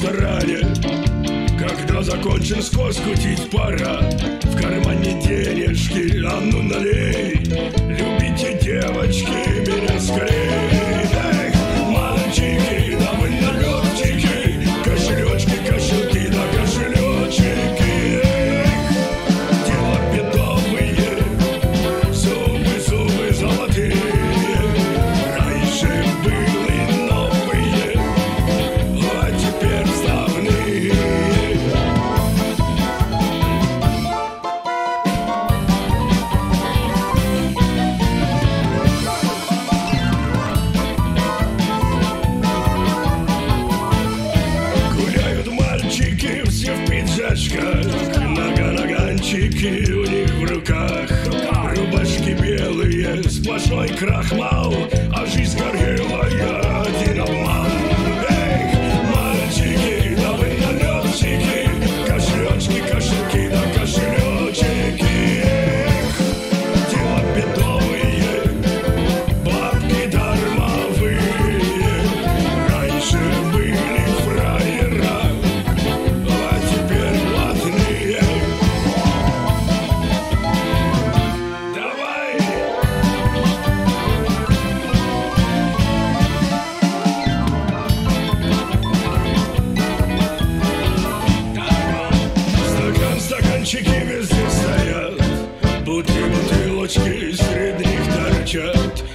ресторане. Когда закончен скос кутить пора В кармане денежки, а ну налей Ручки у них в руках, рубашки белые, сплошной крахмал, а жизнь горелая. Палочки из торчат